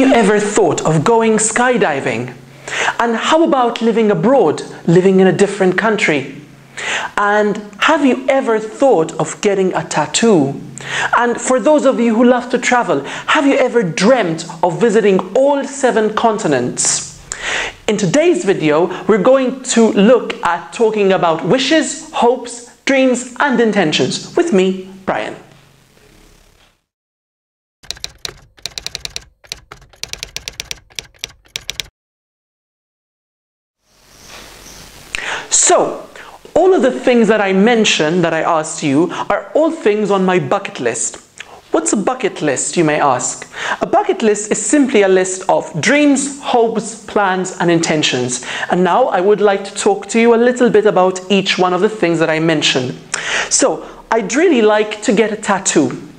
you ever thought of going skydiving? And how about living abroad, living in a different country? And have you ever thought of getting a tattoo? And for those of you who love to travel, have you ever dreamt of visiting all seven continents? In today's video, we're going to look at talking about wishes, hopes, dreams, and intentions with me, Brian. So, all of the things that I mentioned that I asked you are all things on my bucket list. What's a bucket list, you may ask? A bucket list is simply a list of dreams, hopes, plans, and intentions. And now I would like to talk to you a little bit about each one of the things that I mentioned. So, I'd really like to get a tattoo.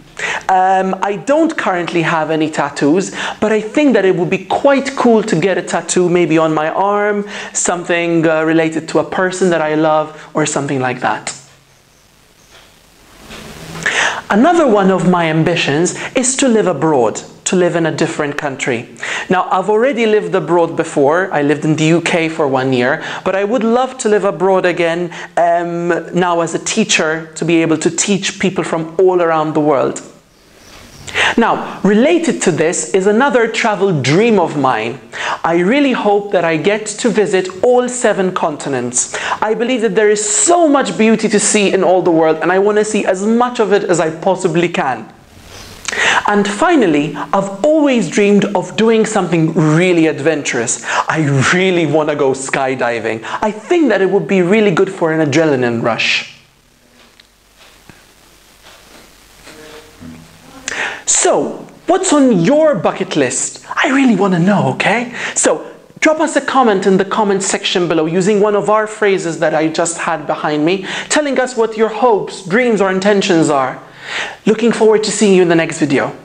Um, I don't currently have any tattoos, but I think that it would be quite cool to get a tattoo maybe on my arm, something uh, related to a person that I love, or something like that. Another one of my ambitions is to live abroad, to live in a different country. Now, I've already lived abroad before. I lived in the UK for one year, but I would love to live abroad again um, now as a teacher to be able to teach people from all around the world. Now, related to this is another travel dream of mine. I really hope that I get to visit all seven continents. I believe that there is so much beauty to see in all the world and I want to see as much of it as I possibly can. And finally, I've always dreamed of doing something really adventurous. I really want to go skydiving. I think that it would be really good for an adrenaline rush. So, what's on your bucket list? I really want to know, okay? So, drop us a comment in the comment section below using one of our phrases that I just had behind me, telling us what your hopes, dreams, or intentions are. Looking forward to seeing you in the next video.